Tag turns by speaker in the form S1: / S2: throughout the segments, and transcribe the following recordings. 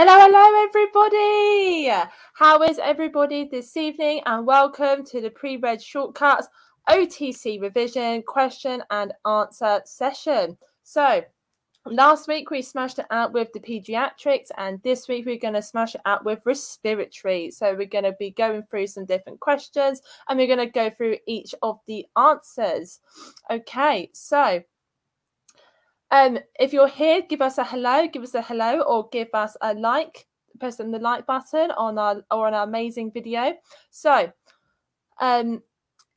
S1: Hello, hello, everybody. How is everybody this evening? And welcome to the pre-reg shortcuts OTC revision question and answer session. So, last week we smashed it out with the pediatrics, and this week we're going to smash it out with respiratory. So, we're going to be going through some different questions and we're going to go through each of the answers. Okay, so um, if you're here, give us a hello, give us a hello, or give us a like. Press on the like button on our or on our amazing video. So, um,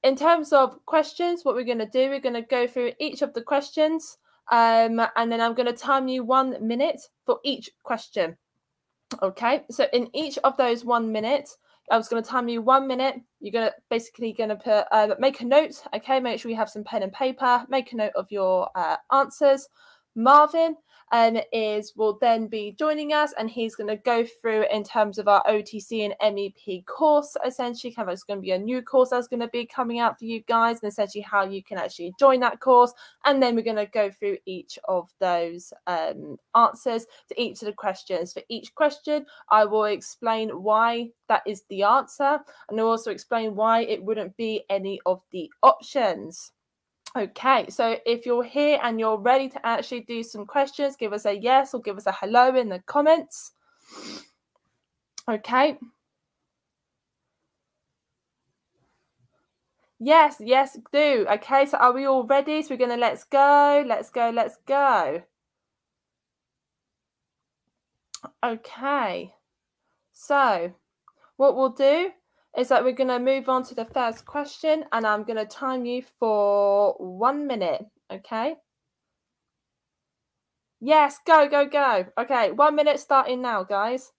S1: in terms of questions, what we're going to do, we're going to go through each of the questions, um, and then I'm going to time you one minute for each question. Okay, so in each of those one minute, I was going to time you one minute. You're going to basically going to put uh, make a note. Okay, make sure you have some pen and paper. Make a note of your uh, answers. Marvin um, is will then be joining us, and he's going to go through in terms of our OTC and MEP course. Essentially, kind of it's going to be a new course that's going to be coming out for you guys, and essentially how you can actually join that course. And then we're going to go through each of those um, answers to each of the questions. For each question, I will explain why that is the answer, and I'll also explain why it wouldn't be any of the options. Okay, so if you're here and you're ready to actually do some questions, give us a yes or give us a hello in the comments. Okay. Yes, yes, do. Okay, so are we all ready? So we're going to let's go, let's go, let's go. Okay, so what we'll do is that we're going to move on to the first question and I'm going to time you for one minute. Okay. Yes, go, go, go. Okay, one minute starting now, guys.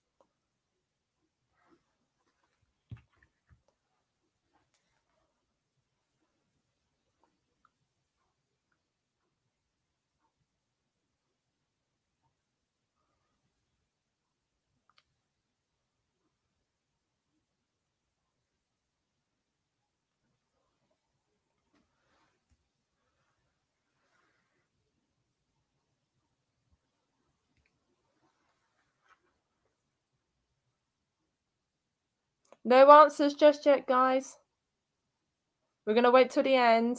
S1: No answers just yet, guys. We're going to wait till the end.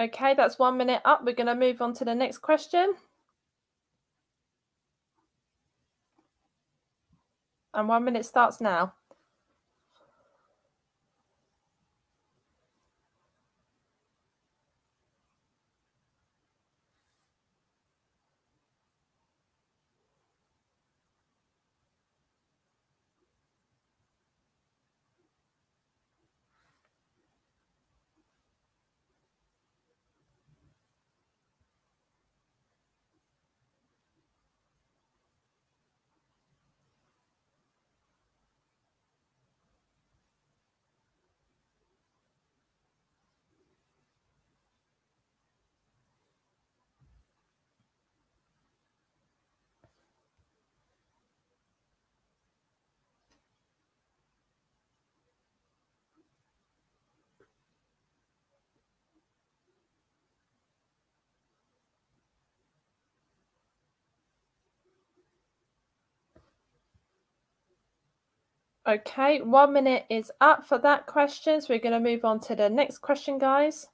S1: Okay, that's one minute up. We're going to move on to the next question. And one minute starts now. Okay, one minute is up for that question. So we're going to move on to the next question, guys.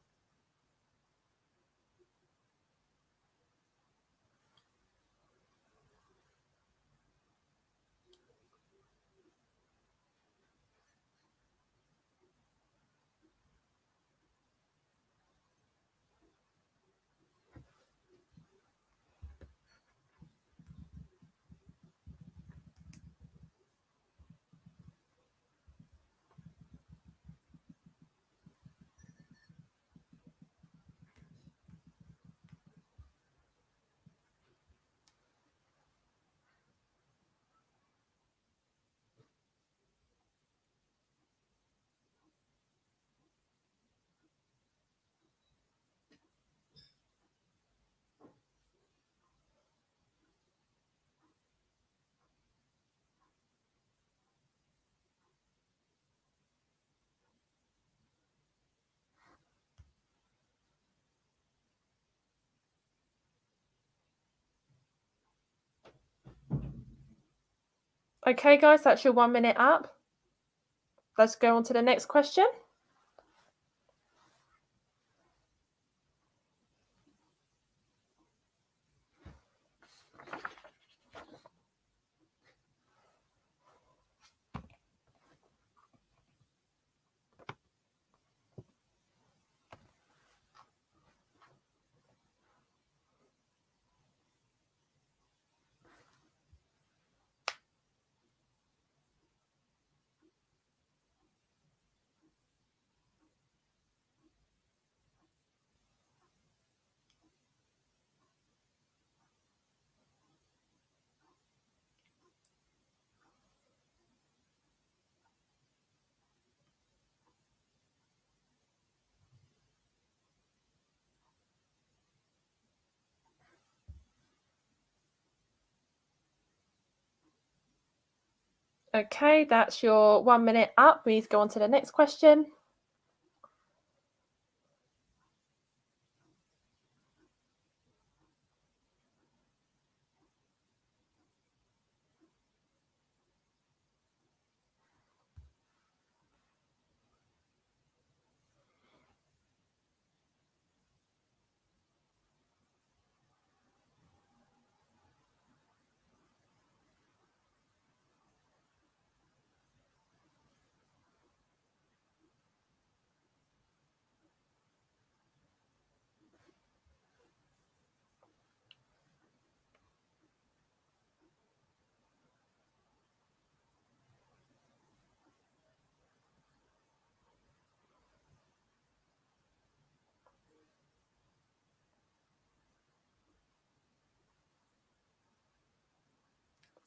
S1: Okay, guys, that's your one minute up. Let's go on to the next question. Okay, that's your one minute up. To go on to the next question.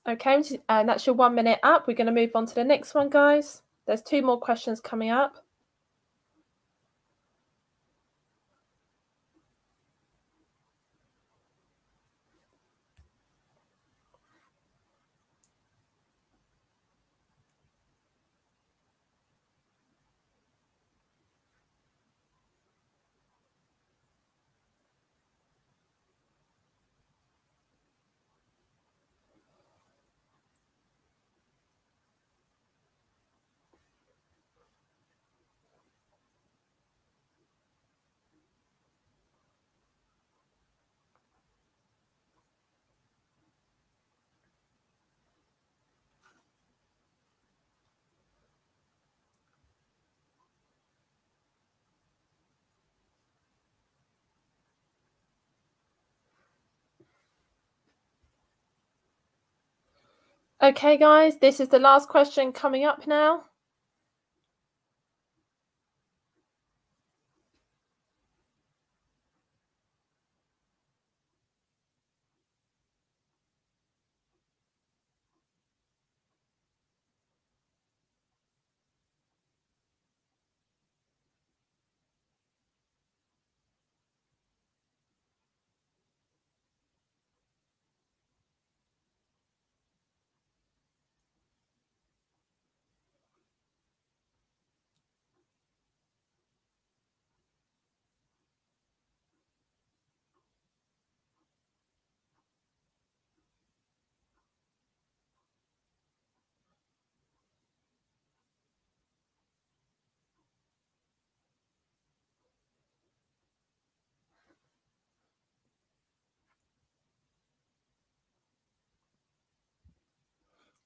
S1: Okay, and that's your one minute up. We're going to move on to the next one, guys. There's two more questions coming up. Okay, guys, this is the last question coming up now.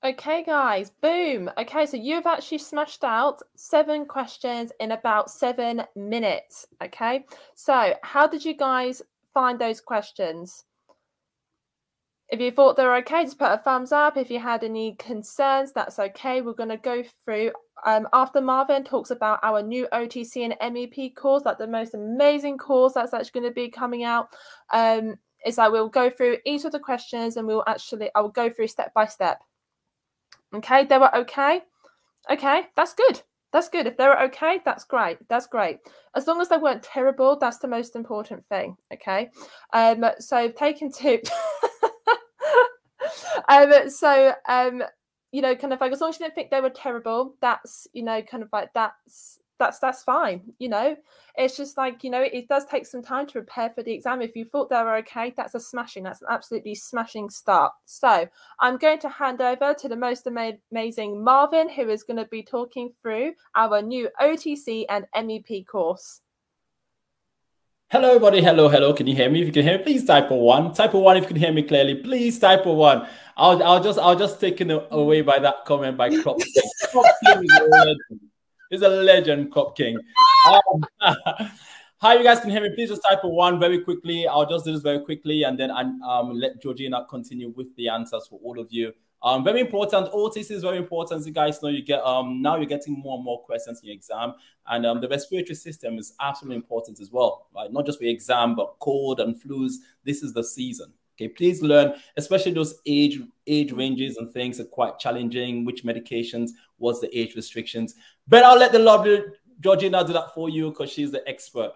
S1: Okay, guys, boom. Okay, so you've actually smashed out seven questions in about seven minutes. Okay, so how did you guys find those questions? If you thought they were okay, just put a thumbs up. If you had any concerns, that's okay. We're going to go through um, after Marvin talks about our new OTC and MEP course, like the most amazing course that's actually going to be coming out. Um, is that we'll go through each of the questions and we'll actually I will go through step by step. Okay, they were okay. Okay, that's good. That's good. If they were okay, that's great. That's great. As long as they weren't terrible, that's the most important thing. Okay. Um, so taken to um, so um, you know, kind of like as long as you didn't think they were terrible, that's you know, kind of like that's that's that's fine. You know, it's just like you know, it, it does take some time to prepare for the exam. If you thought they were okay, that's a smashing. That's an absolutely smashing start. So I'm going to hand over to the most ama- amazing Marvin, who is going to be talking through our new OTC and MEP course.
S2: Hello, everybody. Hello, hello. Can you hear me? If you can hear me, please type a one. Type a one if you can hear me clearly. Please type a one. I'll, I'll just, I'll just taken away by that comment by Crop Crop He's a legend, Crop King. Um, Hi, you guys can hear me. Please just type a one very quickly. I'll just do this very quickly and then um, let Georgina continue with the answers for all of you. Um, very important. OTC is very important. You guys know, you get um now you're getting more and more questions in your exam, and um, the respiratory system is absolutely important as well, right? Not just for your exam, but cold and flus. This is the season. Okay, please learn, especially those age age ranges and things are quite challenging. Which medications? What's the age restrictions? But I'll let the lovely Georgina do that for you because she's the expert.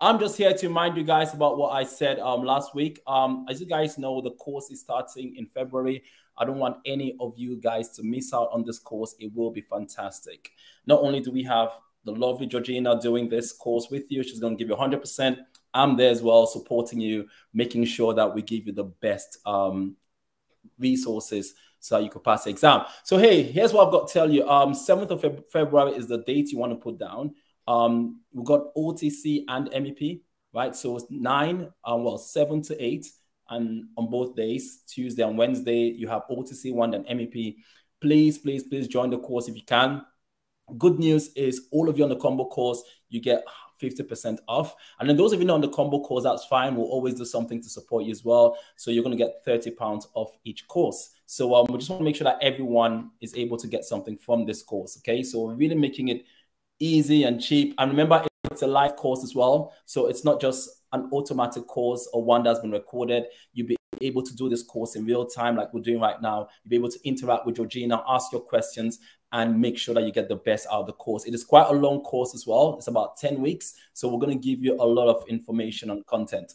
S2: I'm just here to remind you guys about what I said um, last week. Um, as you guys know, the course is starting in February. I don't want any of you guys to miss out on this course. It will be fantastic. Not only do we have the lovely Georgina doing this course with you, she's going to give you 100%. I'm there as well, supporting you, making sure that we give you the best um, resources so that you could pass the exam. So, hey, here's what I've got to tell you. Um, 7th of Feb February is the date you want to put down. Um, we've got OTC and MEP, right? So it's nine, um, well, seven to eight and on both days, Tuesday and Wednesday, you have OTC one and MEP. Please, please, please join the course if you can. Good news is all of you on the combo course, you get 50% off. And then those of you not on the combo course, that's fine. We'll always do something to support you as well. So you're going to get 30 pounds off each course. So um, we just want to make sure that everyone is able to get something from this course. Okay. So we're really making it easy and cheap. And remember, it's a live course as well. So it's not just an automatic course or one that's been recorded. You'll be able to do this course in real time, like we're doing right now. You'll be able to interact with Georgina, ask your questions, and make sure that you get the best out of the course. It is quite a long course as well. It's about 10 weeks. So we're going to give you a lot of information and content.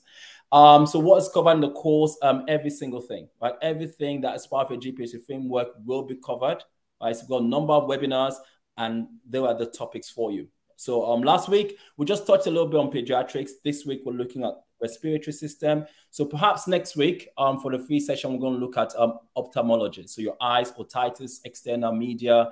S2: Um, so what is covered in the course? Um, every single thing, right? Everything that is part of your GPHC framework will be covered. Right? So we've got a number of webinars and there are the topics for you. So um, last week we just touched a little bit on pediatrics. This week we're looking at respiratory system. So perhaps next week um, for the free session we're going to look at um, ophthalmology. So your eyes, otitis, external media,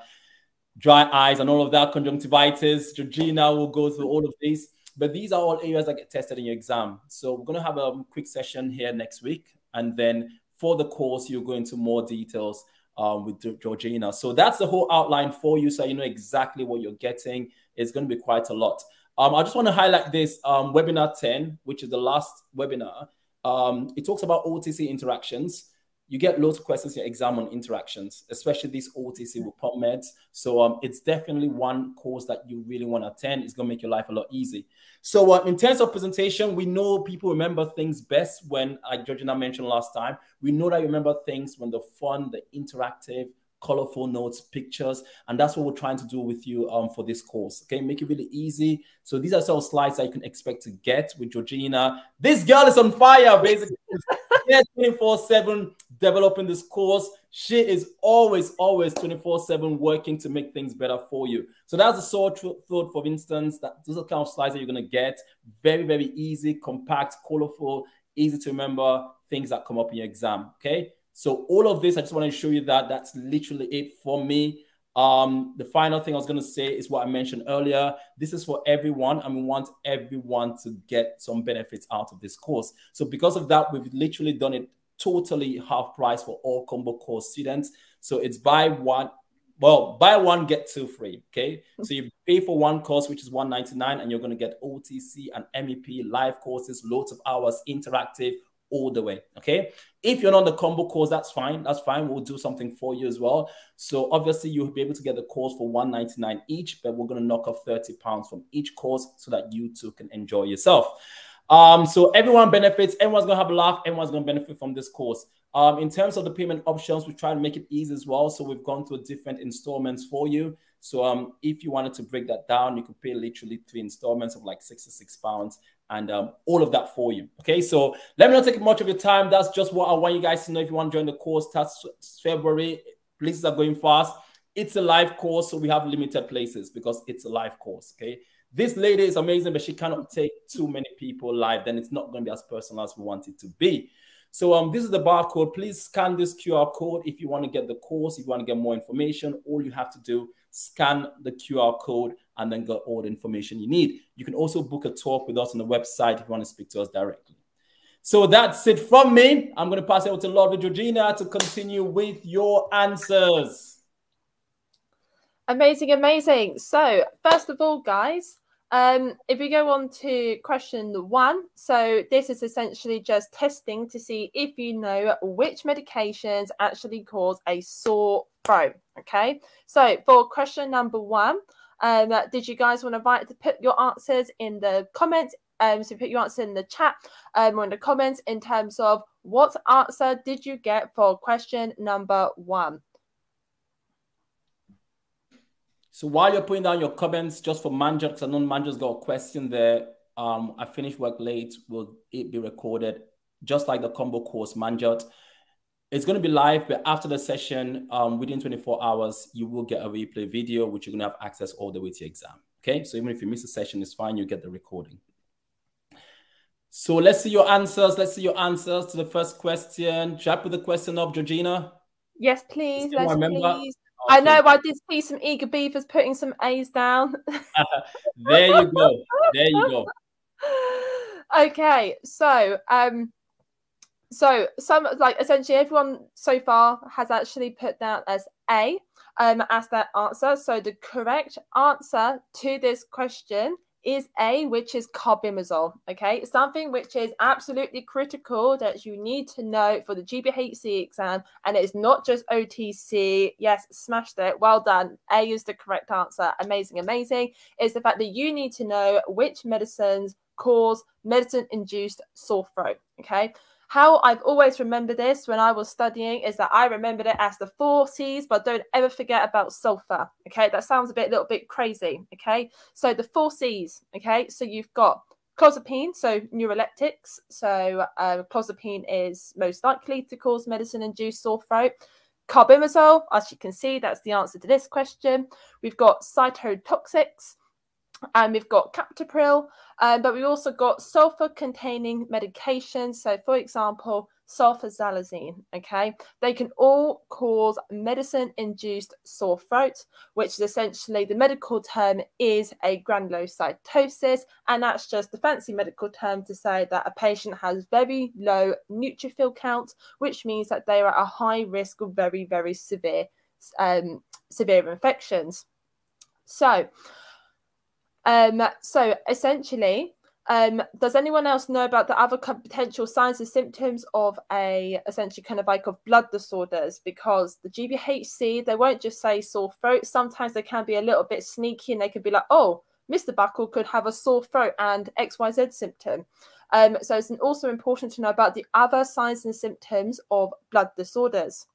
S2: dry eyes, and all of that, conjunctivitis. Georgina will go through all of these. But these are all areas that get tested in your exam. So we're going to have a quick session here next week, and then for the course you'll go into more details um, with Georgina. So that's the whole outline for you, so you know exactly what you're getting. It's going to be quite a lot. Um, I just want to highlight this um, webinar 10, which is the last webinar. Um, it talks about OTC interactions. You get loads of questions in your exam on interactions, especially these OTC with PubMeds. So um, it's definitely one course that you really want to attend. It's going to make your life a lot easy. So uh, in terms of presentation, we know people remember things best when, like Georgina mentioned last time, we know that you remember things when the fun, the interactive, colorful notes, pictures, and that's what we're trying to do with you um, for this course. Okay, make it really easy. So these are some slides that you can expect to get with Georgina. This girl is on fire, basically. yeah, 24 7 developing this course. She is always, always 24 7 working to make things better for you. So that's a of throat, for instance. That those are the kind of slides that you're going to get. Very, very easy, compact, colorful, easy to remember things that come up in your exam. Okay. So all of this, I just want to show you that that's literally it for me. Um, the final thing I was going to say is what I mentioned earlier. This is for everyone, and we want everyone to get some benefits out of this course. So because of that, we've literally done it totally half price for all combo course students. So it's buy one, well, buy one get two free. Okay, so you pay for one course, which is one ninety nine, and you're going to get OTC and MEP live courses, loads of hours, interactive, all the way. Okay. If you're not on the combo course, that's fine. That's fine. We'll do something for you as well. So obviously you'll be able to get the course for 199 each, but we're going to knock off 30 pounds from each course so that you too can enjoy yourself. Um, so everyone benefits, everyone's gonna have a laugh, everyone's gonna benefit from this course. Um, in terms of the payment options, we try to make it easy as well. So we've gone through different installments for you. So um, if you wanted to break that down, you could pay literally three installments of like 66 pounds and um, all of that for you. Okay, so let me not take much of your time. That's just what I want you guys to know. If you want to join the course, that's February. Places are going fast. it's a live course, so we have limited places because it's a live course. Okay. This lady is amazing, but she cannot take too many people live. Then it's not going to be as personal as we want it to be. So um, this is the barcode. Please scan this QR code if you want to get the course, if you want to get more information. All you have to do, scan the QR code and then get all the information you need. You can also book a talk with us on the website if you want to speak to us directly. So that's it from me. I'm going to pass it over to Lord Georgina to continue with your answers.
S1: Amazing, amazing. So, first of all, guys, um, if we go on to question one, so this is essentially just testing to see if you know which medications actually cause a sore throat. Okay, so for question number one, um, did you guys want to write to put your answers in the comments? Um, so put your answer in the chat um, or in the comments in terms of what answer did you get for question number one.
S2: So while you're putting down your comments, just for Manjot, because I know Manjot's got a question there. Um, I finished work late. Will it be recorded? Just like the combo course, Manjot. It's going to be live, but after the session, um, within 24 hours, you will get a replay video, which you're going to have access all the way to your exam. Okay, so even if you miss a session, it's fine. You get the recording. So let's see your answers. Let's see your answers to the first question. Should I put the question up, Georgina?
S1: Yes, please. Let's please. I know I did see some eager beavers putting some A's down.
S2: there you go. There you go.
S1: Okay, so um so some like essentially everyone so far has actually put down as A um as their answer. So the correct answer to this question is A, which is carbimazole. Okay, something which is absolutely critical that you need to know for the GPHC exam, and it's not just OTC. Yes, smashed it. Well done. A is the correct answer. Amazing, amazing. Is the fact that you need to know which medicines cause medicine induced sore throat. Okay, how I've always remembered this when I was studying is that I remembered it as the four C's, but don't ever forget about sulfur. Okay, that sounds a bit, little bit crazy. Okay, so the four C's. Okay, so you've got clozapine, so neuroleptics. So uh, clozapine is most likely to cause medicine-induced sore throat. Carbimazole, as you can see, that's the answer to this question. We've got cytotoxics and we've got captopril, um, but we've also got sulfur-containing medications. So, for example, sulfasalazine. Okay, they can all cause medicine-induced sore throat, which is essentially the medical term is agranulocytosis, and that's just the fancy medical term to say that a patient has very low neutrophil count, which means that they are at a high risk of very, very severe, um, severe infections. So, um, so essentially, um, does anyone else know about the other potential signs and symptoms of a essentially kind of like of blood disorders? Because the GPHC, they won't just say sore throat. Sometimes they can be a little bit sneaky and they could be like, oh, Mr. Buckle could have a sore throat and XYZ symptom. Um, so it's also important to know about the other signs and symptoms of blood disorders.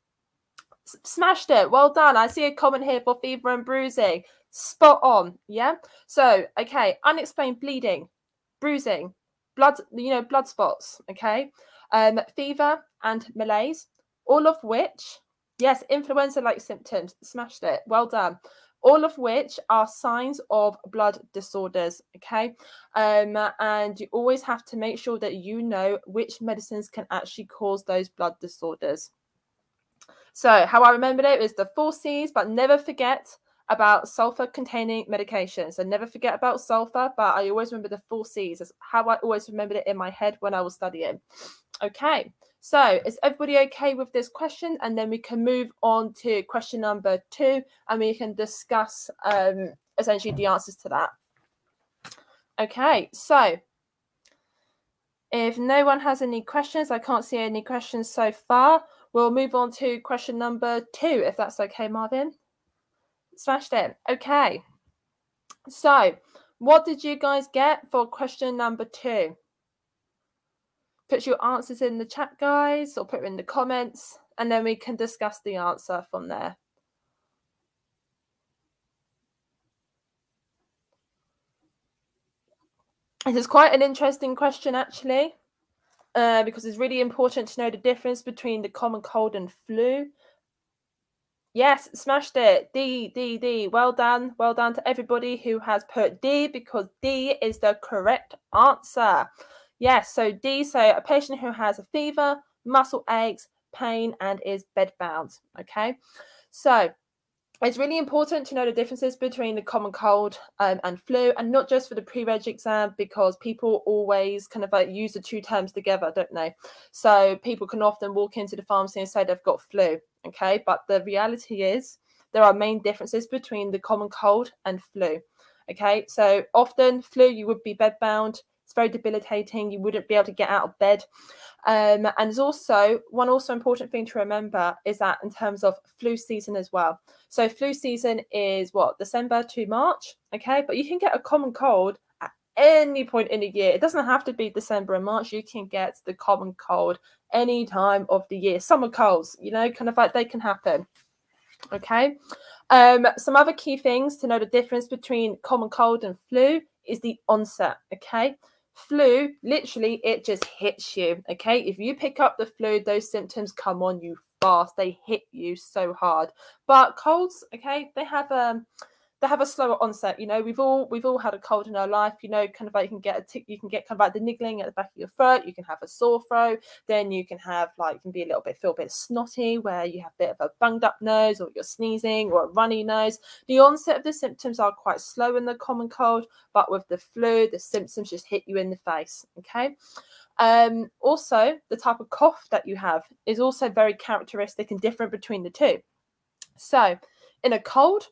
S1: S smashed it. Well done. I see a comment here for fever and bruising. Spot on. Yeah. So, okay, unexplained bleeding, bruising, blood, you know, blood spots. Okay. Um, fever and malaise, all of which, yes, influenza like symptoms. Smashed it. Well done. All of which are signs of blood disorders. Okay. Um, and you always have to make sure that you know which medicines can actually cause those blood disorders. So, how I remembered it is the four C's, but never forget about sulfur containing medications. I never forget about sulfur, but I always remember the four C's. That's how I always remembered it in my head when I was studying. Okay, so is everybody okay with this question? And then we can move on to question number two and we can discuss um, essentially the answers to that. Okay, so if no one has any questions, I can't see any questions so far. We'll move on to question number two, if that's okay, Marvin. Smashed it. Okay. So, what did you guys get for question number two? Put your answers in the chat, guys, or put it in the comments, and then we can discuss the answer from there. This is quite an interesting question, actually, uh, because it's really important to know the difference between the common cold and flu. Yes, smashed it. D, D, D. Well done. Well done to everybody who has put D because D is the correct answer. Yes, so D, so a patient who has a fever, muscle aches, pain, and is bedbound. Okay, so it's really important to know the differences between the common cold um, and flu, and not just for the pre-reg exam, because people always kind of like use the two terms together, don't they? So people can often walk into the pharmacy and say they've got flu, okay? But the reality is there are main differences between the common cold and flu, okay? So often flu, you would be bedbound, it's very debilitating. You wouldn't be able to get out of bed. Um, and there's also one also important thing to remember is that in terms of flu season as well. So flu season is what December to March, okay? But you can get a common cold any point in the year. It doesn't have to be December and March. You can get the common cold any time of the year. Summer colds, you know, kind of like they can happen. Okay. Um, some other key things to know the difference between common cold and flu is the onset. Okay. Flu, literally, it just hits you. Okay. If you pick up the flu, those symptoms come on you fast. They hit you so hard. But colds, okay, they have um they have a slower onset. You know, we've all we've all had a cold in our life. You know, kind of like you can get a tick, you can get kind of like the niggling at the back of your throat. You can have a sore throat. Then you can have like you can be a little bit feel a bit snotty, where you have a bit of a bunged up nose, or you're sneezing, or a runny nose. The onset of the symptoms are quite slow in the common cold, but with the flu, the symptoms just hit you in the face. Okay. Um, also, the type of cough that you have is also very characteristic and different between the two. So, in a cold,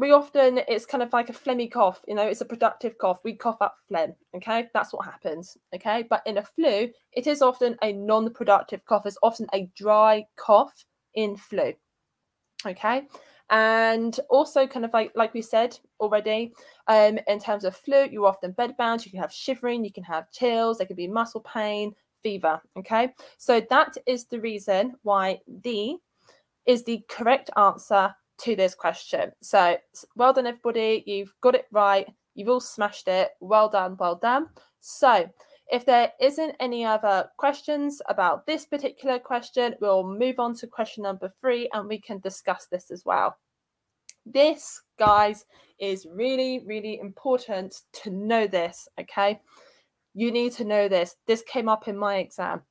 S1: we often it's kind of like a phlegmy cough you know it's a productive cough. We cough up phlegm okay? That's what happens okay? But in a flu it is often a non-productive cough. It's often a dry cough in flu okay? And also kind of like like we said already um in terms of flu you're often bedbound you can have shivering you can have chills there could be muscle pain fever okay? So that is the reason why d is the correct answer to this question. So well done, everybody. You've got it right. You've all smashed it. Well done. Well done. So if there isn't any other questions about this particular question, we'll move on to question number three and we can discuss this as well. This, guys, is really, really important to know this, okay? You need to know this. This came up in my exam.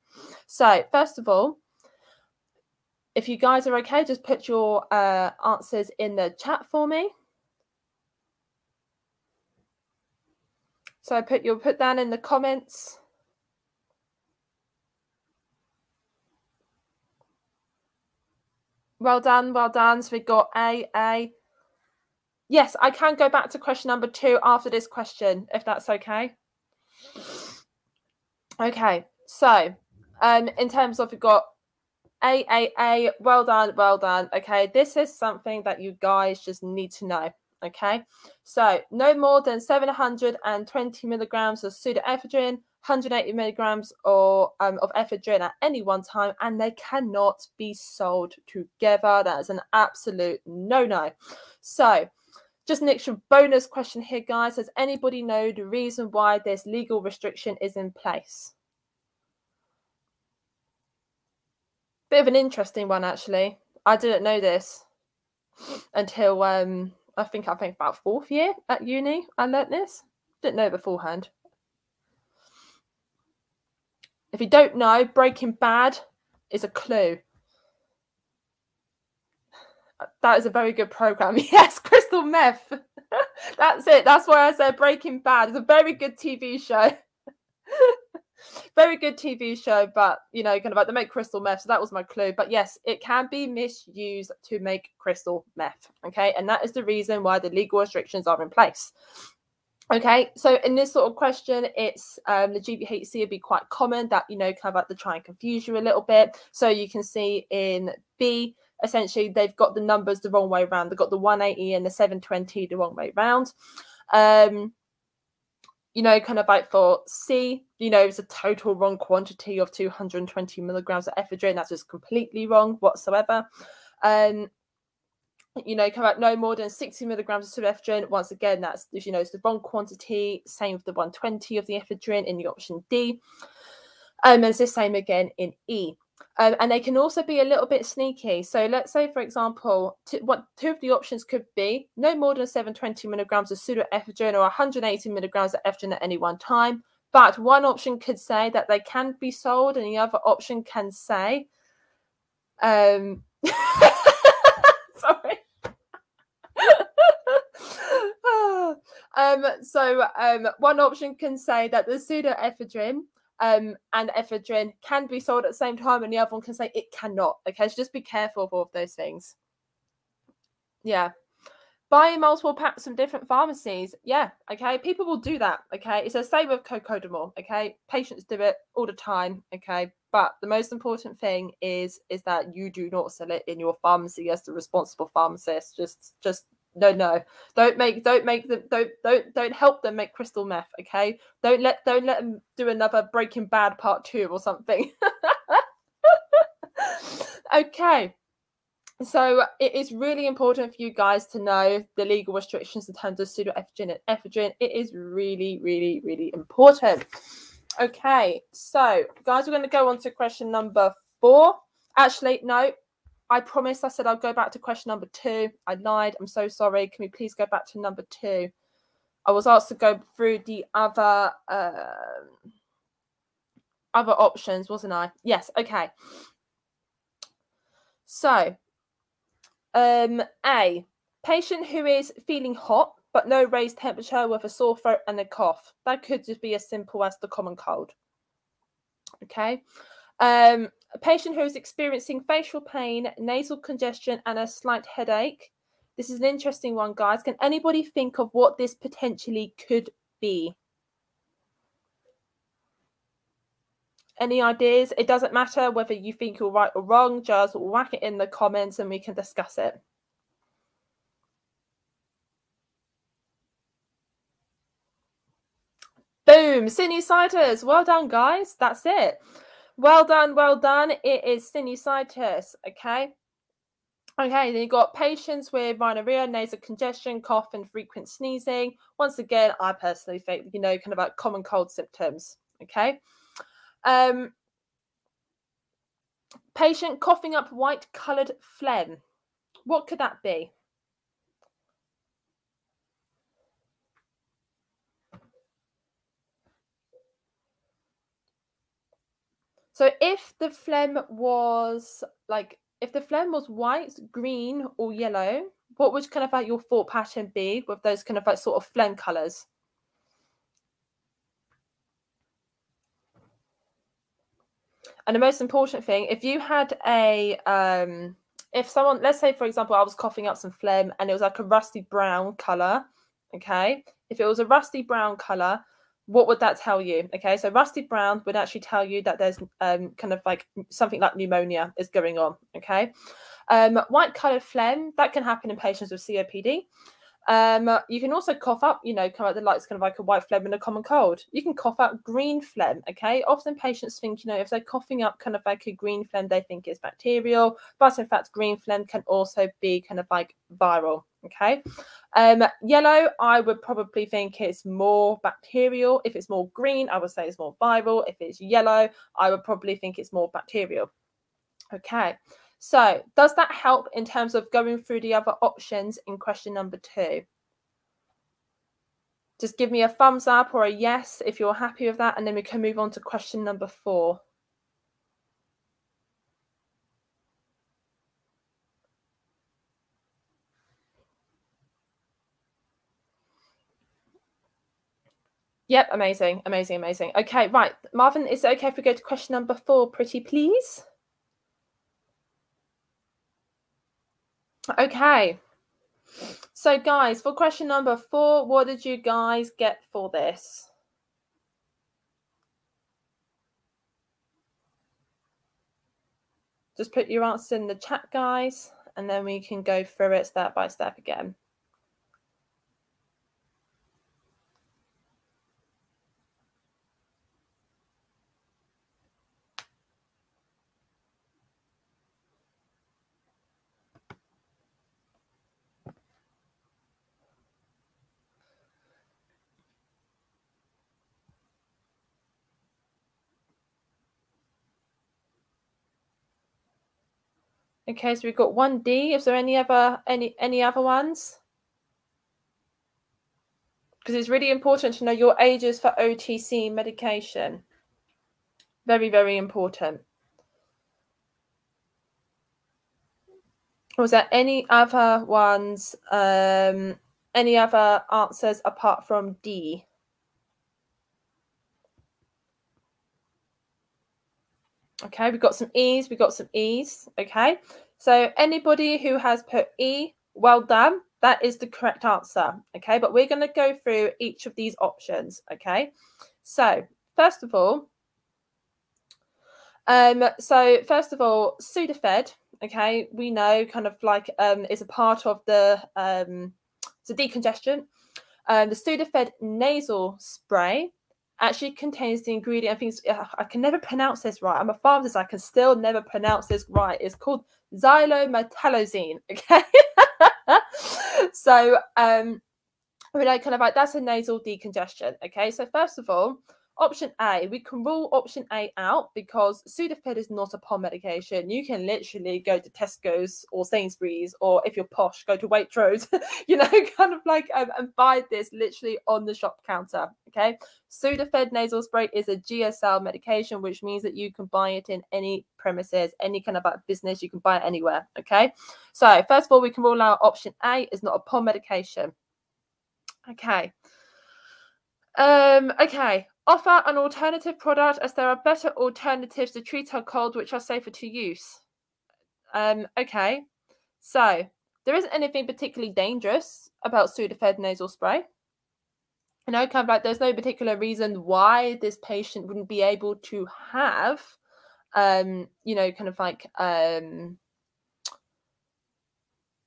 S1: So, first of all, if you guys are okay, just put your uh, answers in the chat for me. So I put you'll put down in the comments. Well done, well done. So we got A, A. Yes, I can go back to question number two after this question, if that's okay. Okay, so um, in terms of we've got a, A, A, well done, well done. Okay, this is something that you guys just need to know. Okay, so no more than 720 milligrams of pseudoephedrine, 180 milligrams or um, of ephedrine at any one time, and they cannot be sold together. That is an absolute no no. So, just an extra bonus question here, guys. Does anybody know the reason why this legal restriction is in place? Bit of an interesting one, actually. I didn't know this until um, I think I think about fourth year at uni. I learnt this. Didn't know beforehand. If you don't know, Breaking Bad is a clue. That is a very good program. Yes, Crystal Meth. That's it. That's why I said Breaking Bad. is a very good TV show. very good TV show, but you know, kind of like they make crystal meth. So that was my clue. But yes, it can be misused to make crystal meth. Okay, and that is the reason why the legal restrictions are in place. Okay, so in this sort of question, it's um, the GPHC would be quite common that you know, kind of like to try and confuse you a little bit. So you can see in B, essentially they've got the numbers the wrong way around. They've got the 180 and the 720 the wrong way around. Um, you know, kind of like for C, you know, it's a total wrong quantity of 220 milligrams of ephedrine. That's just completely wrong whatsoever. Um, you know, come out no more than 60 milligrams of ephedrine. Once again, that's, you know, it's the wrong quantity. Same with the 120 of the ephedrine in the option D. Um, and it's the same again in E. Um, and they can also be a little bit sneaky. So let's say, for example, two, what two of the options could be no more than 720 milligrams of pseudoephedrine or 180 milligrams of ephedrine at any one time. But one option could say that they can be sold, and the other option can say, um, sorry. um, so um, one option can say that the pseudoephedrine um, and ephedrine can be sold at the same time, and the other one can say it cannot. Okay, so just be careful of all of those things. Yeah. Buying multiple packs from different pharmacies. Yeah, okay. People will do that. Okay. It's the same with cocodamol. Okay. Patients do it all the time. Okay. But the most important thing is is that you do not sell it in your pharmacy as the responsible pharmacist. Just just no no. Don't make don't make them don't don't don't help them make crystal meth okay? Don't let don't let them do another breaking bad part two or something. Okay. So it is really important for you guys to know the legal restrictions in terms of pseudoephedrine and ephedrine it is really really really important. Okay. So guys we're going to go on to question number four. Actually no I promised I said I'll go back to question number two. I lied. I'm so sorry. Can we please go back to number two? I was asked to go through the other uh, other options, wasn't I? Yes. Okay. So, um, A patient who is feeling hot but no raised temperature with a sore throat and a cough. That could just be as simple as the common cold. Okay. Um, a patient who is experiencing facial pain, nasal congestion, and a slight headache. This is an interesting one, guys. Can anybody think of what this potentially could be? Any ideas? It doesn't matter whether you think you're right or wrong, just whack it in the comments and we can discuss it. Boom, sinusitis. Well done, guys. That's it. Well done, well done. It is sinusitis. Okay. Okay, then you've got patients with rhinorrhea, nasal congestion, cough, and frequent sneezing. Once again, I personally think, you know, kind of like common cold symptoms. Okay. Um, patient coughing up white coloured phlegm. What could that be? So if the phlegm was like if the phlegm was white, green, or yellow, what would kind of like your thought pattern be with those kind of like sort of phlegm colours? And the most important thing, if you had a um if someone let's say for example I was coughing up some phlegm and it was like a rusty brown colour, okay? If it was a rusty brown colour, what would that tell you? Okay, so rusty brown would actually tell you that there's um, kind of like something like pneumonia is going on. Okay, um, white colored phlegm that can happen in patients with COPD. Um, you can also cough up, you know, kind of the lights kind of like a white phlegm and a common cold. You can cough up green phlegm. Okay, often patients think, you know, if they're coughing up kind of like a green phlegm, they think it's bacterial, but in fact, green phlegm can also be kind of like viral. Okay. Um, yellow, I would probably think it's more bacterial. If it's more green, I would say it's more viral. If it's yellow, I would probably think it's more bacterial. Okay. So, does that help in terms of going through the other options in question number two? Just give me a thumbs up or a yes if you're happy with that, and then we can move on to question number four. Yep, amazing, amazing, amazing. Okay, right. Marvin, is it okay if we go to question number four, pretty please? Okay. So, guys, for question number four, what did you guys get for this? Just put your answers in the chat, guys, and then we can go through it step by step again. Okay, so we've got one D. Is there any other any any other ones? Because it's really important to know your ages for OTC medication. Very, very important. Was there any other ones? Um, any other answers apart from D? Okay, we've got some E's, we've got some E's. Okay, so anybody who has put E, well done. That is the correct answer. Okay, but we're going to go through each of these options. Okay, so first of all, um, so first of all, Sudafed. Okay, we know kind of like um, is a part of the um, it's a decongestant. Um, the Sudafed nasal spray actually contains the ingredient. I think I can never pronounce this right. I'm a pharmacist. I can still never pronounce this right. It's called xylmetallazine. Okay. so um, we're like kind of like that's a nasal decongestion. Okay. So first of all, Option A, we can rule option A out because Sudafed is not a POM medication. You can literally go to Tesco's or Sainsbury's, or if you're posh, go to Waitrose, you know, kind of like um, and buy this literally on the shop counter. Okay. Sudafed nasal spray is a GSL medication, which means that you can buy it in any premises, any kind of like business, you can buy it anywhere. Okay. So, first of all, we can rule out option A is not a POM medication. Okay. Um, okay, Offer an alternative product as there are better alternatives to treat a cold which are safer to use. Um, okay, so there isn't anything particularly dangerous about Sudafed nasal spray. You know, kind of like there's no particular reason why this patient wouldn't be able to have, um, you know, kind of like um,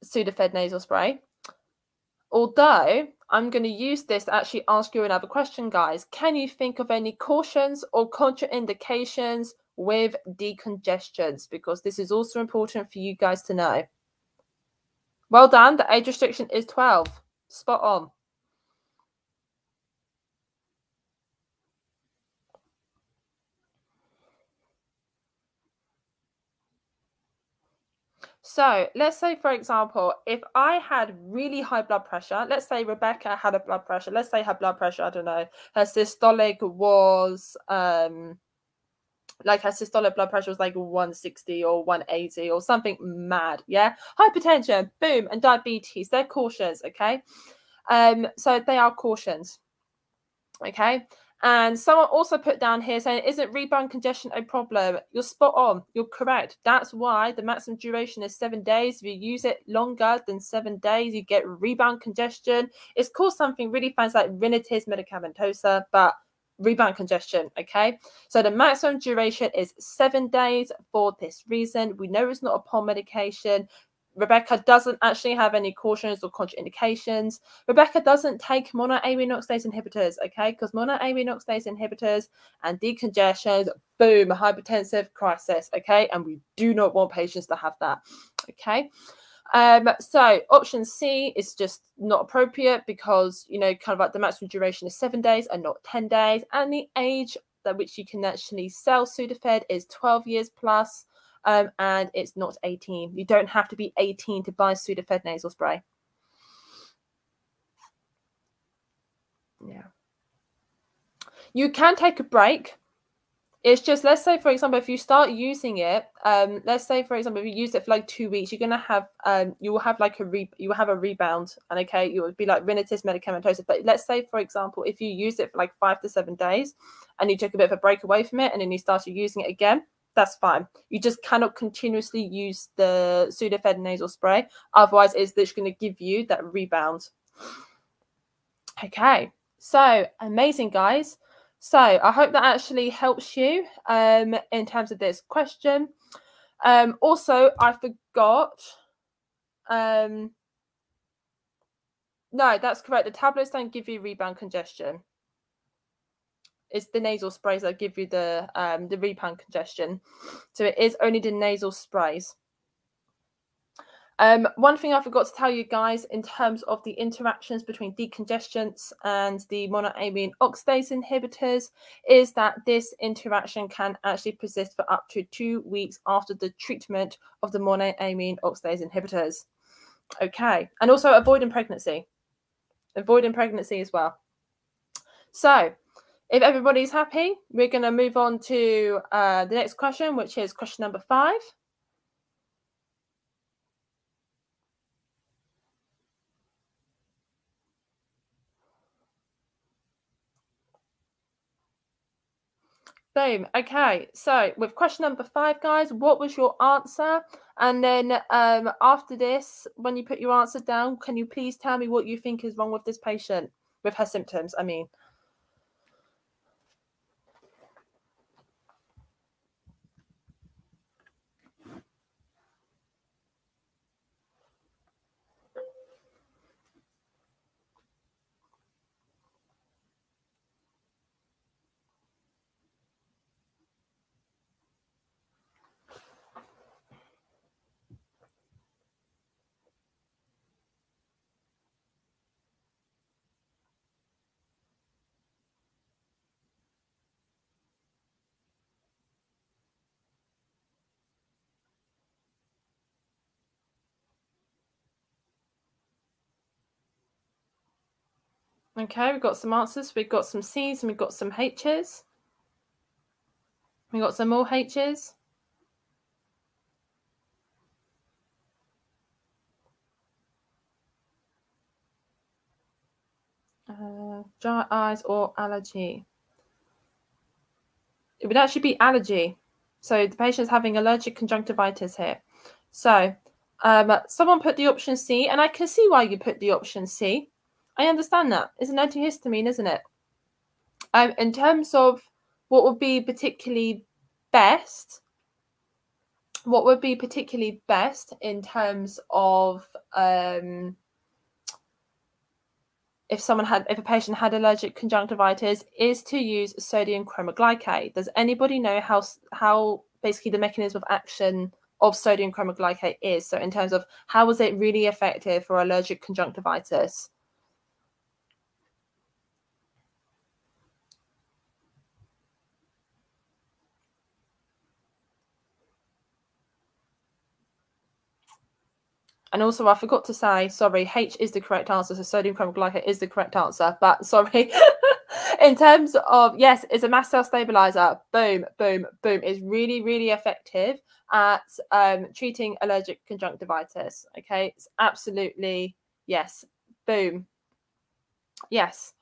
S1: Sudafed nasal spray. Although I'm going to use this to actually ask you another question, guys. Can you think of any cautions or contraindications with decongestions? Because this is also important for you guys to know. Well done. The age restriction is 12. Spot on. So let's say, for example, if I had really high blood pressure, let's say Rebecca had a blood pressure, let's say her blood pressure, I don't know, her systolic was um like her systolic blood pressure was like 160 or 180 or something mad, yeah. Hypertension, boom, and diabetes, they're cautions, okay. Um, so they are cautions. Okay. And someone also put down here saying, isn't rebound congestion a problem? You're spot on. You're correct. That's why the maximum duration is seven days. If you use it longer than seven days, you get rebound congestion. It's called something really fancy like rhinitis medicamentosa, but rebound congestion. Okay. So the maximum duration is seven days for this reason. We know it's not a POM medication. Rebecca doesn't actually have any cautions or contraindications. Rebecca doesn't take monoamine oxidase inhibitors, okay? Because monoamine oxidase inhibitors and decongestions, boom, hypertensive crisis, okay? And we do not want patients to have that, okay? Um, so option C is just not appropriate because you know, kind of like the maximum duration is seven days and not 10 days, and the age at which you can actually sell Sudafed is 12 years plus um, and it's not 18. You don't have to be 18 to buy Sudafed nasal spray. Yeah. You can take a break. It's just let's say, for example, if you start using it, um, let's say, for example, if you use it for like two weeks, you're gonna have um, you will have like a re you will have a rebound, and okay, you will be like rhinitis medicamentosa. But let's say, for example, if you use it for like five to seven days, and you took a bit of a break away from it, and then you started using it again, that's fine. You just cannot continuously use the Sudafed nasal spray. Otherwise, it's going to give you that rebound. Okay, so amazing, guys. So I hope that actually helps you um, in terms of this question. Um, also, I forgot. Um, no, that's correct. The tablets don't give you rebound congestion it's the nasal sprays that give you the um, the rebound congestion. So it is only the nasal sprays. Um, one thing I forgot to tell you guys in terms of the interactions between decongestants and the monoamine oxidase inhibitors is that this interaction can actually persist for up to two weeks after the treatment of the monoamine oxidase inhibitors. Okay, and also avoiding pregnancy. Avoiding pregnancy as well. So, if everybody's happy, we're going to move on to uh, the next question, which is question number five. Boom. Okay. So with question number five, guys, what was your answer? And then um, after this, when you put your answer down, can you please tell me what you think is wrong with this patient, with her symptoms? I mean. Okay, we've got some answers. We've got some C's and we've got some H's. We've got some more H's. Uh, dry eyes or allergy. It would actually be allergy. So the patient's having allergic conjunctivitis here. So um, someone put the option C, and I can see why you put the option C. I understand that. It's an antihistamine, isn't it? Um, in terms of what would be particularly best, what would be particularly best in terms of um, if someone had if a patient had allergic conjunctivitis is to use sodium cromoglicate. Does anybody know how how basically the mechanism of action of sodium cromoglicate is? So in terms of how was it really effective for allergic conjunctivitis? And also, I forgot to say, sorry, H is the correct answer. So sodium cromoglicate is the correct answer. But sorry, in terms of, yes, it's a mast cell stabilizer. Boom, boom, boom. It's really, really effective at um, treating allergic conjunctivitis. Okay. It's absolutely, yes. Boom. Yes.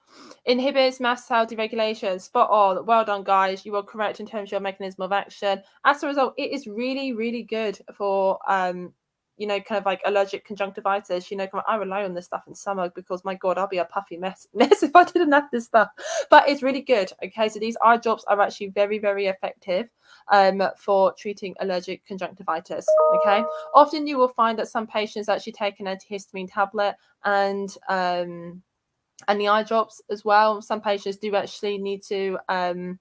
S1: Inhibits mast cell degranulation. Spot on. Well done, guys. You are correct in terms of your mechanism of action. As a result, it is really, really good for um, you know, kind of like allergic conjunctivitis, you know, I rely on this stuff in summer because my God, I'll be a puffy mess, mess if I didn't have this stuff. But it's really good. Okay. So these eye drops are actually very, very effective um, for treating allergic conjunctivitis. Okay. Often you will find that some patients actually take an antihistamine tablet and, um, and the eye drops as well. Some patients do actually need to, um,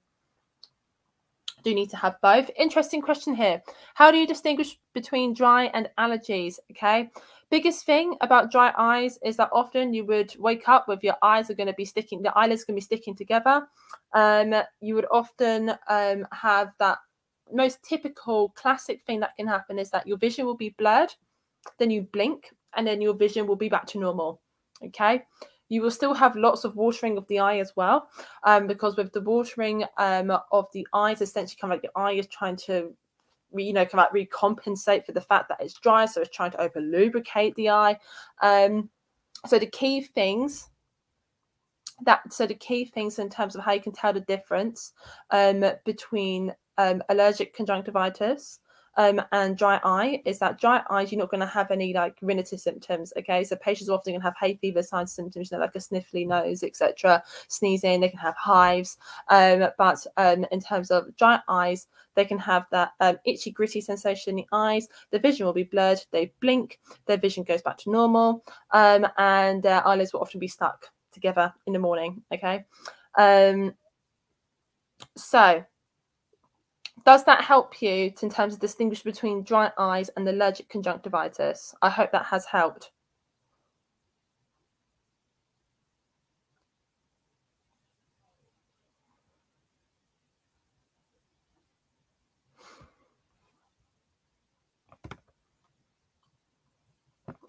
S1: do need to have both. Interesting question here. How do you distinguish between dry and allergies? Okay. Biggest thing about dry eyes is that often you would wake up with your eyes are going to be sticking, the eyelids going to be sticking together. Um, you would often um, have that most typical classic thing that can happen is that your vision will be blurred, then you blink, and then your vision will be back to normal. Okay. You will still have lots of watering of the eye as well, um, because with the watering um, of the eyes, essentially, kind of like the eye is trying to, you know, kind of like recompensate for the fact that it's dry, so it's trying to over lubricate the eye. Um, so the key things that so the key things in terms of how you can tell the difference um, between um, allergic conjunctivitis um, and dry eye is that dry eyes, you're not going to have any like rhinitis symptoms. Okay, so patients are often going to have hay fever signs, symptoms, you know, like a sniffly nose, etc., sneezing. They can have hives, um, but um, in terms of dry eyes, they can have that um, itchy, gritty sensation in the eyes. The vision will be blurred. They blink. Their vision goes back to normal, um, and their eyelids will often be stuck together in the morning. Okay, um, so does that help you in terms of distinguish between dry eyes and allergic conjunctivitis? I hope that has helped.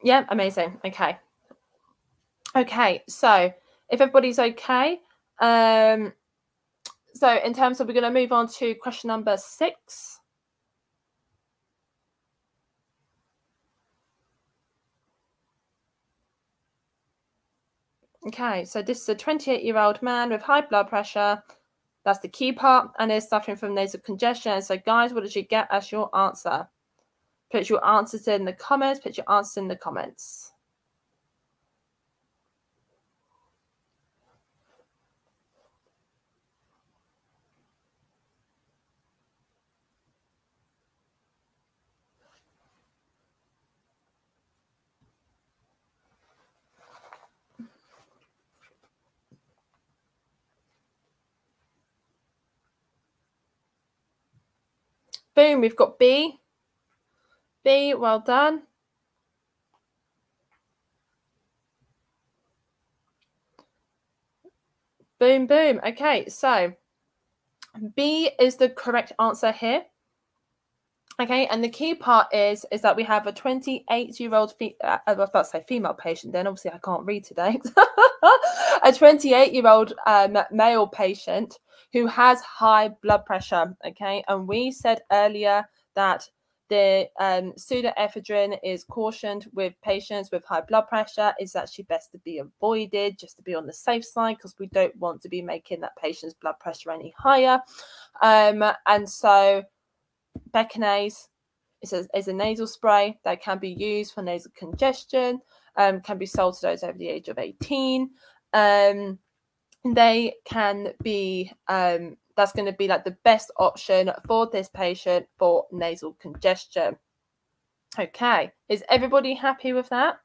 S1: Yeah, amazing. Okay. Okay, so if everybody's okay, um, so in terms of we're going to move on to question number six. Okay, so this is a 28 year old man with high blood pressure. That's the key part, and is suffering from nasal congestion. So, guys, what did you get as your answer? Put your answers in the comments. Put your answers in the comments. Boom, we've got B. B, well done. Boom, boom. Okay, so B is the correct answer here. Okay, and the key part is is that we have a 28 year old, fe- uh, I was about to say female patient. Then obviously I can't read today. a 28 year old um, male patient who has high blood pressure. Okay, and we said earlier that the um, pseudoephedrine is cautioned with patients with high blood pressure. It's actually best to be avoided just to be on the safe side because we don't want to be making that patient's blood pressure any higher. Um, and so Beconase is a, is a nasal spray that can be used for nasal congestion, um, can be sold to those over the age of 18. Um, they can be um, that's going to be like the best option for this patient for nasal congestion. Okay, is everybody happy with that?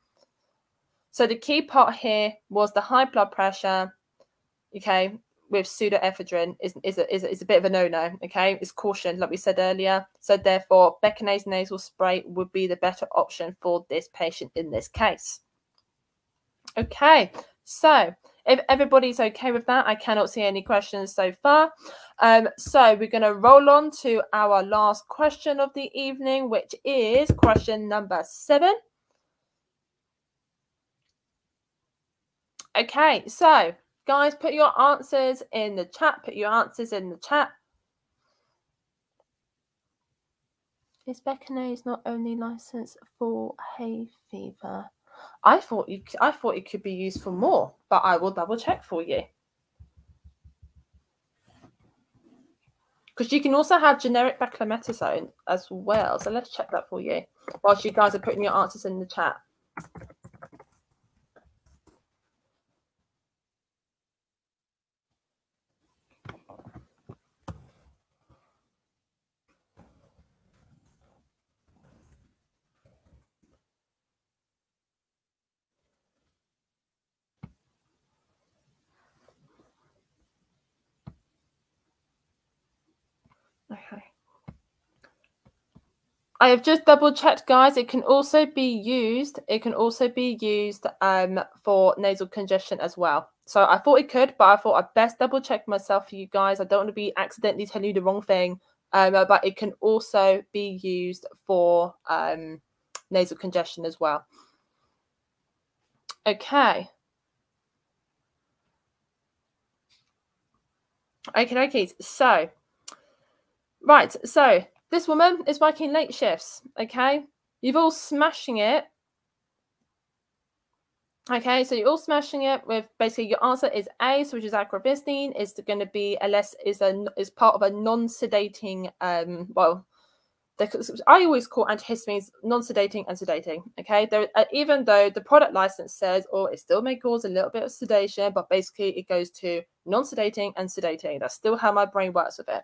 S1: So the key part here was the high blood pressure, okay, with pseudoephedrine is, is, a, is, a, is a bit of a no-no, okay? It's caution, like we said earlier. So therefore, Beconase nasal spray would be the better option for this patient in this case. Okay, so if everybody's okay with that, I cannot see any questions so far. Um, so we're going to roll on to our last question of the evening, which is question number seven. Okay, so guys, put your answers in the chat. Put your answers in the chat. Is Beconase not only licensed for hay fever? I thought you I thought it could be used for more, but I will double check for you. Because you can also have generic beclometasone as well. So let's check that for you whilst you guys are putting your answers in the chat. Okay. I have just double checked, guys. It can also be used. It can also be used um, for nasal congestion as well. So I thought it could, but I thought I'd best double check myself for you guys. I don't want to be accidentally telling you the wrong thing. Um, but it can also be used for um, nasal congestion as well. Okay. Okay, okay. So Right, so this woman is working late shifts, okay? You've all smashing it. Okay, so you're all smashing it with basically your answer is A, so which is acrivastine, is going to be a less is a is part of a non-sedating um well the, I always call antihistamines non-sedating and sedating. Okay, there, uh, even though the product license says, oh, it still may cause a little bit of sedation, but basically it goes to non-sedating and sedating. That's still how my brain works with it.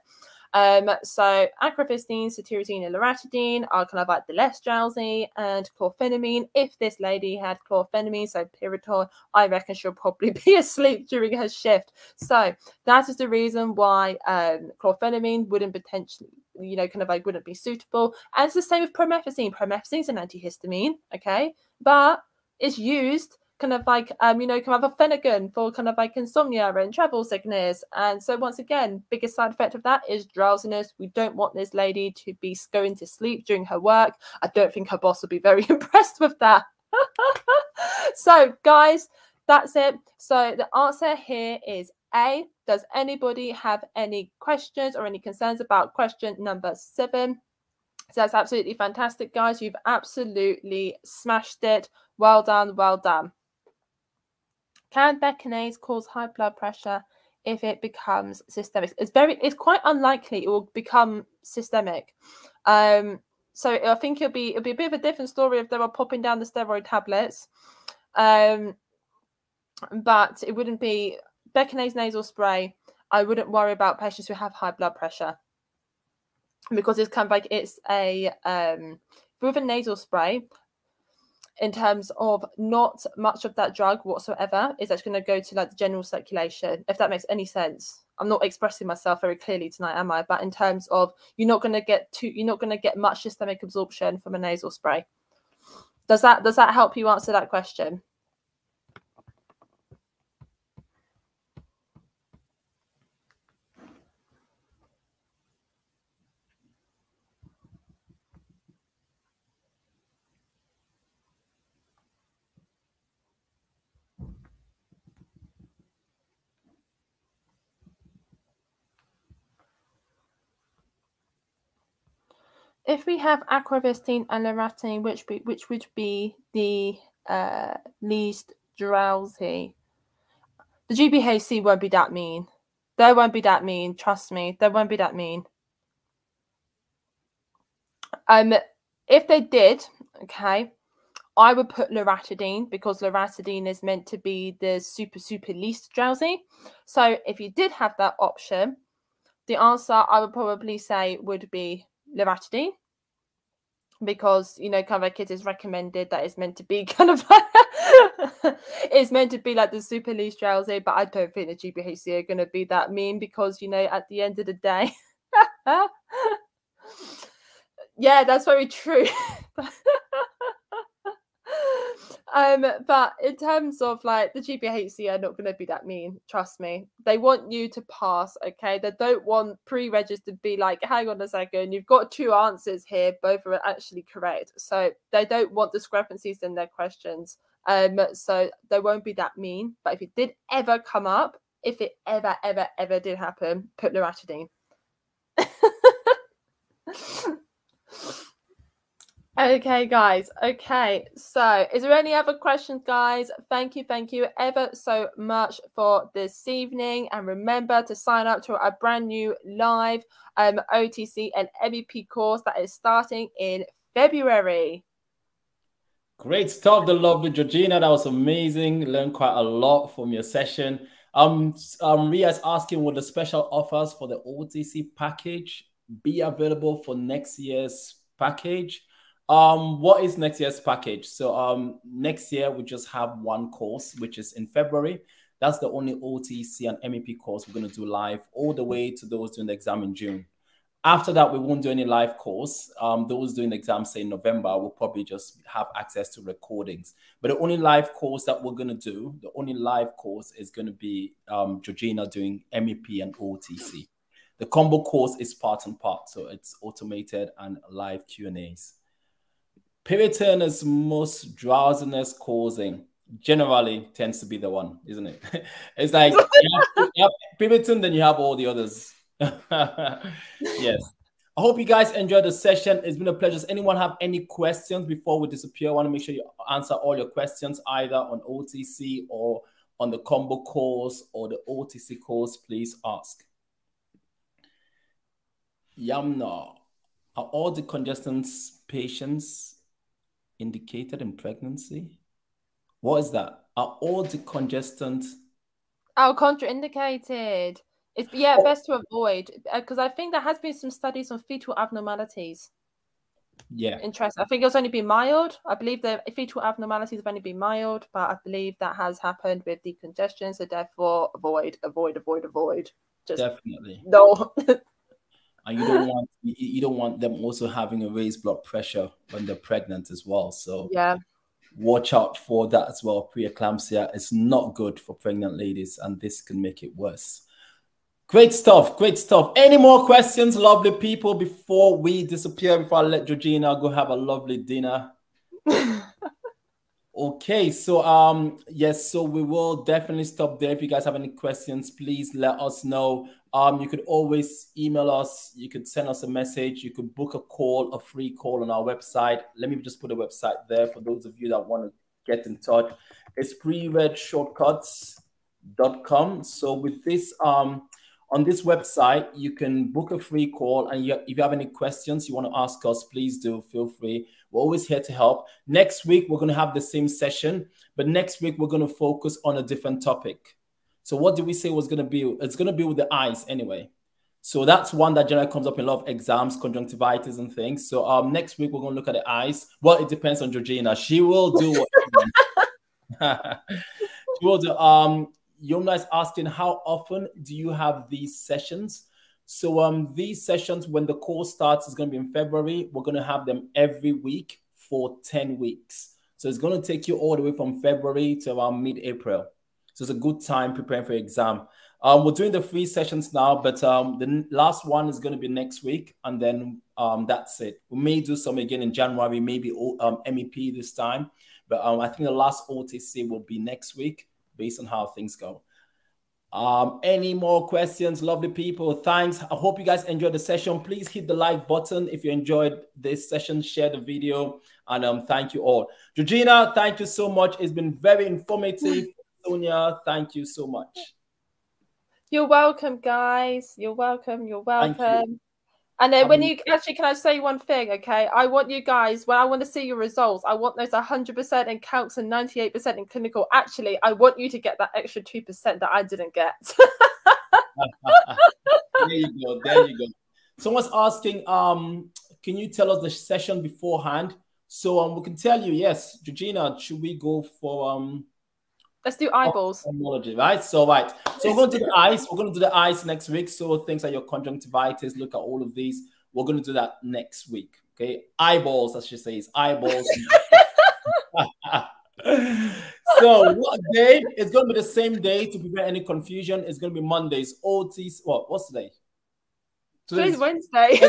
S1: Um, so acrivastine, cetirizine, and loratadine are kind of like the less drowsy, and chlorphenamine. If this lady had chlorphenamine, so Piriton, I reckon she'll probably be asleep during her shift. So that is the reason why um, chlorphenamine wouldn't potentially you know, kind of like wouldn't be suitable. And it's the same with promethazine. Promethazine is an antihistamine, okay, but it's used kind of like um, you know, kind of a Phenergan for kind of like insomnia and travel sickness. And so once again, biggest side effect of that is drowsiness. We don't want this lady to be going to sleep during her work. I don't think her boss will be very impressed with that. so guys, that's it. So the answer here is A. Does anybody have any questions or any concerns about question number seven? So that's absolutely fantastic, guys. You've absolutely smashed it. Well done, well done. Can Beconase cause high blood pressure if it becomes systemic? It's very, it's quite unlikely it will become systemic. Um, so I think it'll be it'll be a bit of a different story if they were popping down the steroid tablets. Um, but it wouldn't be Beconase nasal spray. I wouldn't worry about patients who have high blood pressure because it's kind of like it's a um, with a nasal spray in terms of not much of that drug whatsoever is actually going to go to like the general circulation if that makes any sense. I'm not expressing myself very clearly tonight am i? But in terms of you're not going to get too, you're not going to get much systemic absorption from a nasal spray. Does that does that help you answer that question if we have acrivastine and loratadine, which be, which would be the uh, least drowsy, the GPHC won't be that mean. They won't be that mean. Trust me, they won't be that mean. Um, if they did, okay, I would put loratadine because loratadine is meant to be the super super least drowsy. So if you did have that option, the answer I would probably say would be loratadine because you know kind of like it is recommended that it's meant to be kind of it's meant to be like the super least drowsy but i don't think the GPHC are going to be that mean because you know at the end of the day yeah that's very true Um, but in terms of like the GPHC are not going to be that mean. Trust me. They want you to pass. Okay. They don't want pre-registered to be like, hang on a second, you've got two answers here. Both are actually correct. So they don't want discrepancies in their questions. Um, so they won't be that mean. But if it did ever come up, if it ever, ever, ever did happen, put loratadine. Okay, guys. Okay, so is there any other questions, guys? Thank you, thank you ever so much for this evening. And remember to sign up to our brand new live um, OTC and MEP course that is starting in February.
S2: Great stuff, the lovely Georgina. That was amazing. Learned quite a lot from your session. Um, um, Ria's asking, will the special offers for the OTC package be available for next year's package? Um, what is next year's package? So um, next year we just have one course, which is in February. That's the only OTC and MEP course we're going to do live, all the way to those doing the exam in June. After that, we won't do any live course. Um, those doing the exam, say in November, will probably just have access to recordings. But the only live course that we're going to do, the only live course is going to be um, Georgina doing MEP and OTC. The combo course is part and part, so it's automated and live Q and A's. Piriton is most drowsiness causing. Generally tends to be the one, isn't it? it's like you have, you have Piriton, then you have all the others. yes. I hope you guys enjoyed the session. It's been a pleasure. Does anyone have any questions before we disappear? I want to make sure you answer all your questions either on OTC or on the combo course or the OTC course. Please ask. Yamna, are all the decongestants patients indicated in pregnancy? What is that? Are all decongestant?
S1: Oh, contraindicated. It's yeah, oh. best to avoid because uh, I think there has been some studies on fetal abnormalities.
S2: Yeah,
S1: interesting. I think it's only been mild. I believe the fetal abnormalities have only been mild, but I believe that has happened with decongestion. So therefore, avoid, avoid, avoid, avoid.
S2: Just definitely
S1: no.
S2: and you don't want you don't want them also having a raised blood pressure when they're pregnant as well. So
S1: yeah,
S2: watch out for that as well. Preeclampsia is not good for pregnant ladies, and this can make it worse. Great stuff, great stuff. Any more questions, lovely people, before we disappear, before I let Georgina go have a lovely dinner? okay, so um, yes, so we will definitely stop there. If you guys have any questions, please let us know. Um, you could always email us, you could send us a message, you could book a call, a free call on our website. Let me just put a website there for those of you that want to get in touch. It's preregshortcuts.com. So with this um on this website, you can book a free call. And you, if you have any questions you want to ask us, please do feel free. We're always here to help. Next week, we're going to have the same session, but next week, we're going to focus on a different topic. So, what did we say was going to be? It's going to be with the eyes anyway. So that's one that generally comes up in a lot of exams, conjunctivitis and things. So um, next week we're going to look at the eyes. Well, it depends on Georgina. She will do what she will do. Um, Yomna is asking how often do you have these sessions? So um, these sessions, when the course starts, is going to be in February. We're going to have them every week for 10 weeks. So it's going to take you all the way from February to around mid-April. So it's a good time preparing for exam. Um, we're doing the free sessions now, but um, the last one is going to be next week, and then um, that's it. We may do some again in January, maybe um, MEP this time, but um, I think the last OTC will be next week based on how things go. Um, any more questions, lovely people? Thanks. I hope you guys enjoyed the session. Please hit the like button if you enjoyed this session. Share the video, and um, thank you all. Georgina, thank you so much. It's been very informative. Sonia, thank you so much.
S1: You're welcome, guys. You're welcome. You're welcome. And then when you actually, can I say one thing? Okay, I want you guys when I want to see your results, I want those 100% in calcs and 98% in clinical. Actually, I want you to get that extra 2% that I didn't get.
S2: there you go. There you go. Someone's asking, um, can you tell us the session beforehand? So um, we can tell you, yes, Georgina, should we go for um
S1: Let's do oh, eyeballs.
S2: Ophthalmology, right? So, right. So, we're going to do the eyes. We're going to do the eyes next week. So, things like your conjunctivitis, look at all of these. We're going to do that next week. Okay. Eyeballs, as she says, eyeballs. so, what day? It's going to be the same day to prevent any confusion. It's going to be Mondays. OT. What? What's today?
S1: Today's Wednesday.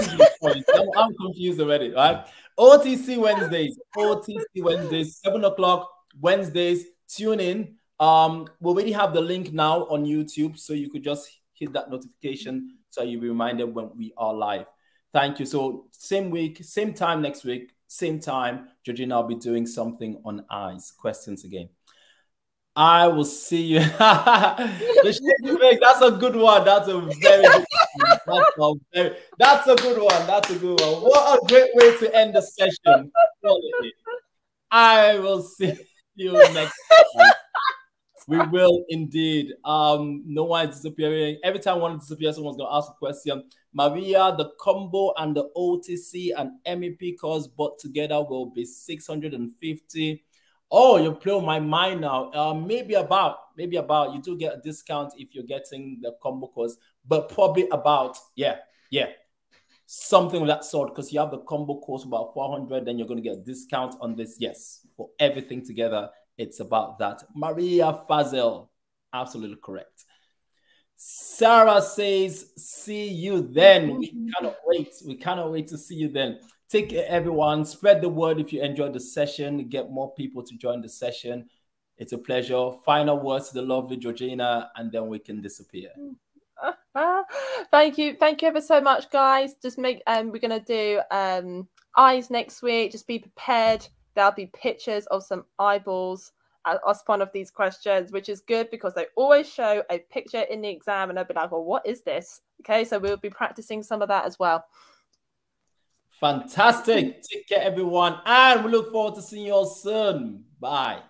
S2: I'm, I'm confused already, right? OTC Wednesdays. OTC Wednesdays, 7 o'clock Wednesdays. Tune in um, we already have the link now on YouTube, so you could just hit that notification so you'll be reminded when we are live. Thank you. So same week, same time next week, same time, Georgina, I'll be doing something on eyes. Questions again. I will see you. that's a good one. That's a very good one. That's a, very, that's a good one. That's a good one. What a great way to end the session. I will see you next time we will indeed. Um, no one is disappearing. Every time one disappears, someone's gonna ask a question. Maria, the combo and the OTC and MEP course bought together will be 650. Oh, you're blowing my mind now. Um, maybe about, maybe about you do get a discount if you're getting the combo course, but probably about, yeah, yeah, something of that sort. Because you have the combo course about 400, then you're gonna get a discount on this. Yes, for everything together it's about that. Maria Fazel, absolutely correct. Sarah says, see you then. We cannot wait. We cannot wait to see you then. Take care, everyone. Spread the word if you enjoyed the session. Get more people to join the session. It's a pleasure. Final words to the lovely Georgina, and then we can disappear.
S1: thank you thank you ever so much guys just make um we're gonna do um eyes next week just be prepared there'll be pictures of some eyeballs as one of these questions, which is good because they always show a picture in the exam and they'll be like, well, what is this? Okay, so we'll be practicing some of that as well.
S2: Fantastic. Take care, everyone. And we look forward to seeing you all soon. Bye.